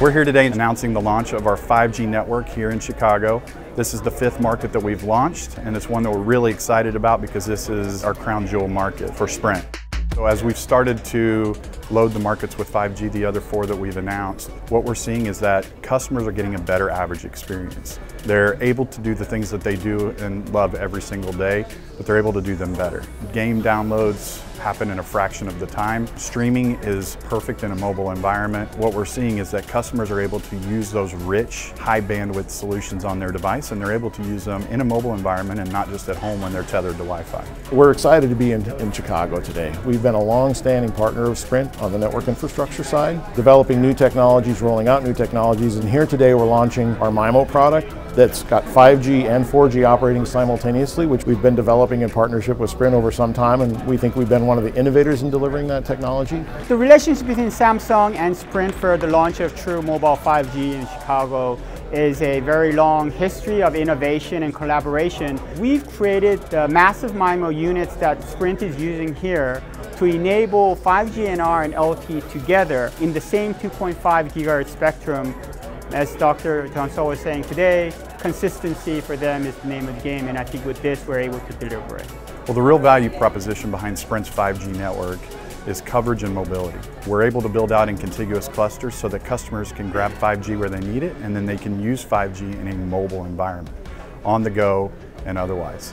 We're here today announcing the launch of our 5G network here in Chicago. This is the fifth market that we've launched, and it's one that we're really excited about because this is our crown jewel market for Sprint. So as we've started to load the markets with 5G, the other four that we've announced, what we're seeing is that customers are getting a better average experience. They're able to do the things that they do and love every single day, but they're able to do them better. Game downloads happen in a fraction of the time. Streaming is perfect in a mobile environment. What we're seeing is that customers are able to use those rich, high bandwidth solutions on their device and they're able to use them in a mobile environment and not just at home when they're tethered to Wi-Fi. We're excited to be in, in Chicago today. We've been a long-standing partner of Sprint on the network infrastructure side, developing new technologies, rolling out new technologies, and here today we're launching our MIMO product that's got 5G and 4G operating simultaneously, which we've been developing in partnership with Sprint over some time, and we think we've been one of the innovators in delivering that technology. The relationship between Samsung and Sprint for the launch of True Mobile 5G in Chicago is a very long history of innovation and collaboration. We've created the massive MIMO units that Sprint is using here to enable 5G NR and LTE together in the same 2.5 gigahertz spectrum as Dr. John Saw was saying today, consistency for them is the name of the game, and I think with this we're able to deliver it. Well, the real value proposition behind Sprint's 5G network is coverage and mobility. We're able to build out in contiguous clusters so that customers can grab 5G where they need it, and then they can use 5G in a mobile environment, on the go and otherwise.